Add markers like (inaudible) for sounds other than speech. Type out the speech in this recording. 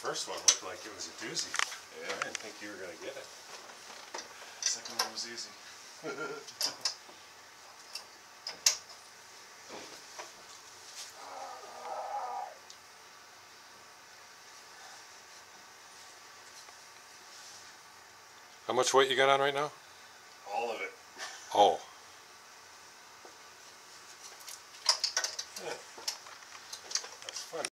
first one looked like it was a doozy. Yeah. I didn't think you were gonna get it. Second one was easy. How much weight you got on right now? All of it. Oh, (laughs)